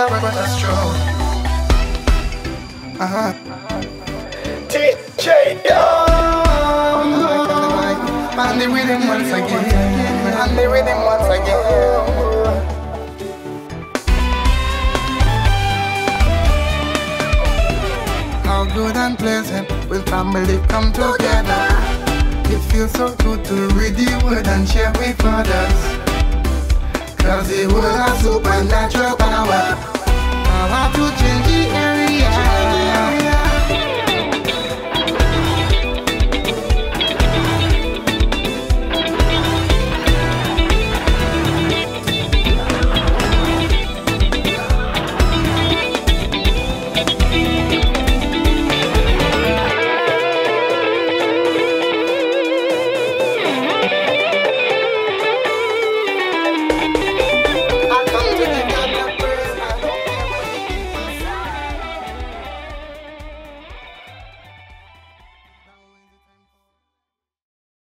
a work. Uh-huh. DJ Young. Um, and the rhythm once again. And the rhythm once again. How good and pleasant will family come together. It feels so good to read the word and share with others. Cause the word has supernatural